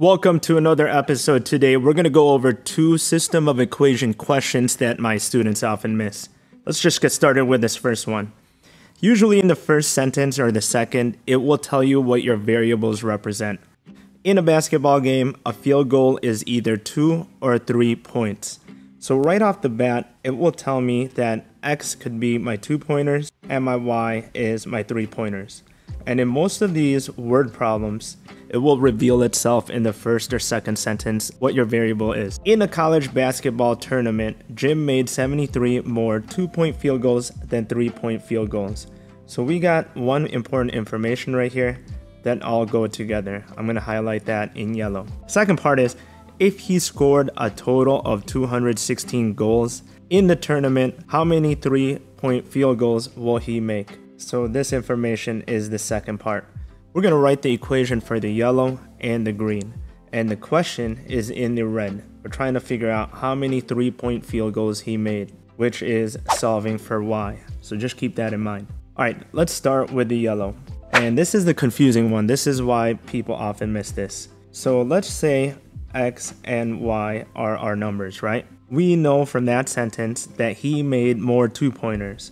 Welcome to another episode. Today, we're going to go over two system of equation questions that my students often miss. Let's just get started with this first one. Usually, in the first sentence or the second, it will tell you what your variables represent. In a basketball game, a field goal is either two or three points. So, right off the bat, it will tell me that x could be my two pointers and my y is my three pointers. And in most of these word problems, it will reveal itself in the first or second sentence what your variable is. In a college basketball tournament, Jim made 73 more two point field goals than three point field goals. So we got one important information right here that all go together. I'm to highlight that in yellow. Second part is if he scored a total of 216 goals in the tournament, how many three point field goals will he make? So this information is the second part. We're going to write the equation for the yellow and the green. And the question is in the red. We're trying to figure out how many three point field goals he made, which is solving for y. So just keep that in mind. All right, let's start with the yellow. And this is the confusing one. This is why people often miss this. So let's say x and y are our numbers, right? We know from that sentence that he made more two pointers.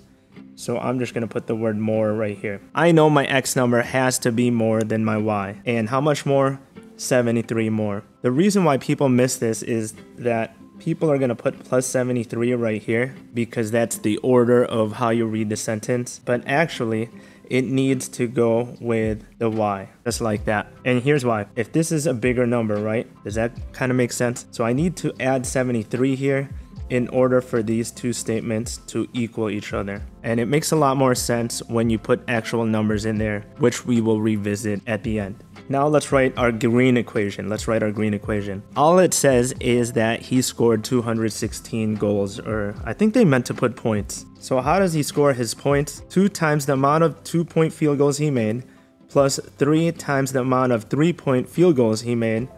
So I'm just going to put the word more right here. I know my x number has to be more than my y. And how much more? 73 more. The reason why people miss this is that people are going to put plus 73 right here because that's the order of how you read the sentence. But actually, it needs to go with the y, just like that. And here's why. If this is a bigger number, right? Does that kind of make sense? So I need to add 73 here in order for these two statements to equal each other. And it makes a lot more sense when you put actual numbers in there, which we will revisit at the end. Now let's write our green equation. Let's write our green equation. All it says is that he scored 216 goals, or I think they meant to put points. So how does he score his points? Two times the amount of two point field goals he made, plus three times the amount of three point field goals he made,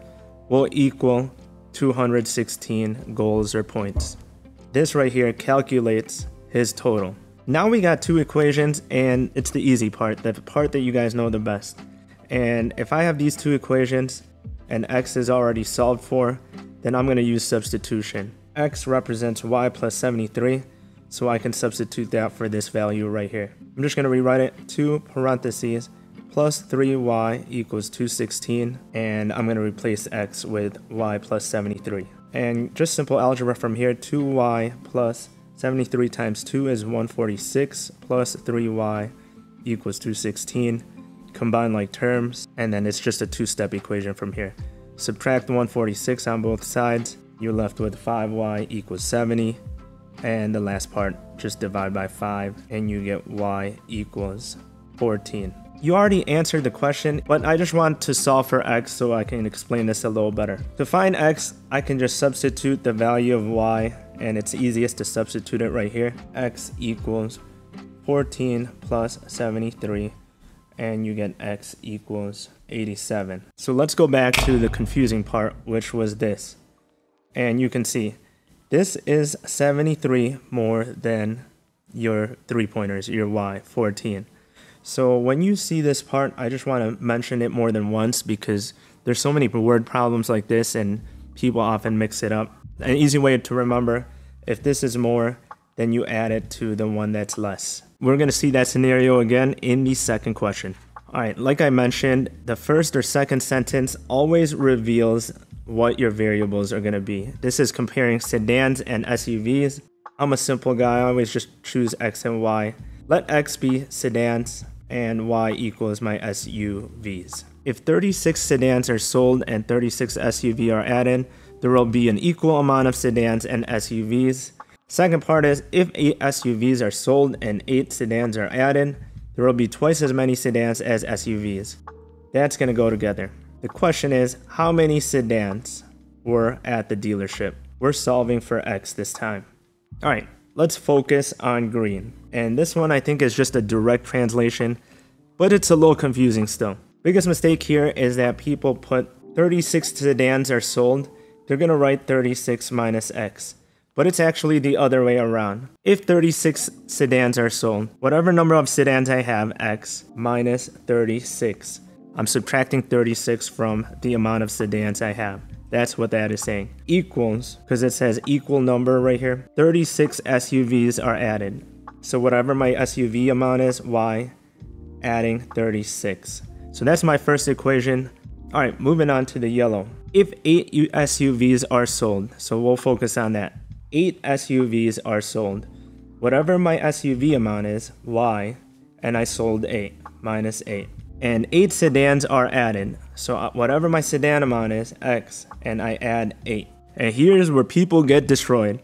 will equal 216 goals or points. This right here calculates his total. Now we got two equations and it's the easy part, the part that you guys know the best. And if I have these two equations and x is already solved for, then I'm going to use substitution. x represents y plus 73, so I can substitute that for this value right here. I'm just going to rewrite it, 2 parentheses plus 3y equals 216, and I'm going to replace x with y plus 73. And just simple algebra from here, 2y plus 73 times 2 is 146 plus 3y equals 216. Combine like terms, and then it's just a two-step equation from here. Subtract 146 on both sides, you're left with 5y equals 70. And the last part, just divide by 5, and you get y equals 14. You already answered the question, but I just want to solve for x so I can explain this a little better. To find x, I can just substitute the value of y, and it's easiest to substitute it right here. x equals 14 plus 73, and you get x equals 87. So let's go back to the confusing part, which was this. And you can see, this is 73 more than your three pointers, your y, 14. So when you see this part, I just want to mention it more than once because there's so many word problems like this and people often mix it up. An easy way to remember, if this is more, then you add it to the one that's less. We're going to see that scenario again in the second question. All right, like I mentioned, the first or second sentence always reveals what your variables are going to be. This is comparing sedans and SUVs. I'm a simple guy, I always just choose X and Y. Let X be sedans, and y equals my SUVs. If 36 sedans are sold and 36 SUV are added, there will be an equal amount of sedans and SUVs. Second part is if 8 SUVs are sold and 8 sedans are added, there will be twice as many sedans as SUVs. That's going to go together. The question is how many sedans were at the dealership? We're solving for X this time. All right, let's focus on green. And this one I think is just a direct translation, but it's a little confusing still. Biggest mistake here is that people put 36 sedans are sold, they're gonna write 36 minus X. But it's actually the other way around. If 36 sedans are sold, whatever number of sedans I have, X minus 36. I'm subtracting 36 from the amount of sedans I have. That's what that is saying. Equals, because it says equal number right here, 36 SUVs are added. So whatever my SUV amount is, Y, adding 36. So that's my first equation. All right, moving on to the yellow. If eight SUVs are sold, so we'll focus on that. Eight SUVs are sold. Whatever my SUV amount is, Y, and I sold eight, minus eight. And eight sedans are added. So uh, whatever my sedan amount is, X, and I add eight. And here's where people get destroyed.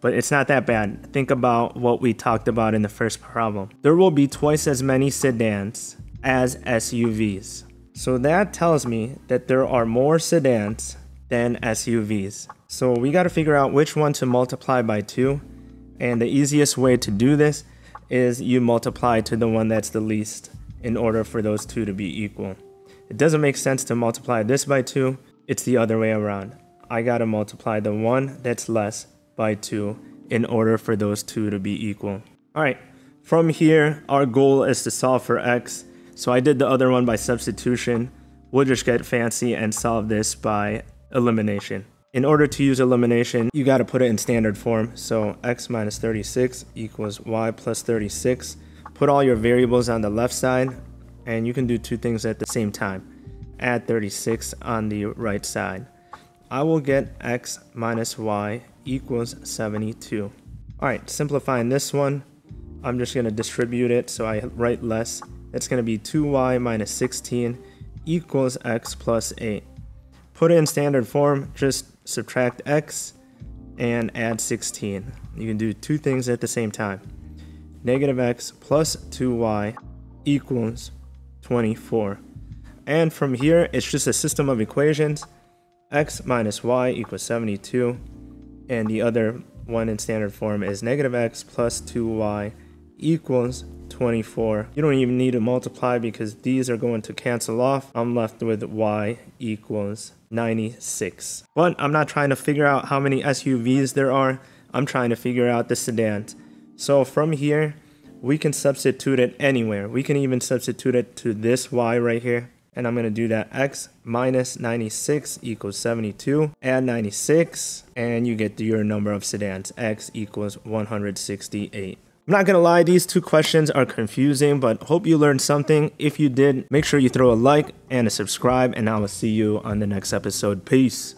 But it's not that bad. Think about what we talked about in the first problem. There will be twice as many sedans as SUVs. So that tells me that there are more sedans than SUVs. So we got to figure out which one to multiply by 2. And the easiest way to do this is you multiply to the one that's the least in order for those two to be equal. It doesn't make sense to multiply this by 2. It's the other way around. I got to multiply the one that's less by 2 in order for those two to be equal. All right, from here, our goal is to solve for x so I did the other one by substitution. We'll just get fancy and solve this by elimination. In order to use elimination, you got to put it in standard form. So x minus 36 equals y plus 36. Put all your variables on the left side, and you can do two things at the same time. Add 36 on the right side. I will get x minus y equals 72. All right, simplifying this one, I'm just to distribute it so I write less it's to be 2y minus 16 equals x plus 8. Put it in standard form, just subtract x and add 16. You can do two things at the same time. Negative x plus 2y equals 24. And from here, it's just a system of equations. x minus y equals 72. And the other one in standard form is negative x plus 2y equals 24. You don't even need to multiply because these are going to cancel off. I'm left with y equals 96. But I'm not trying to figure out how many SUVs there are. I'm trying to figure out the sedans. So from here, we can substitute it anywhere. We can even substitute it to this y right here. And I'm going to do that x minus 96 equals 72. Add 96 and you get your number of sedans. x equals 168. I'm not gonna lie, these two questions are confusing, but hope you learned something. If you did, make sure you throw a like and a subscribe, and I will see you on the next episode. Peace.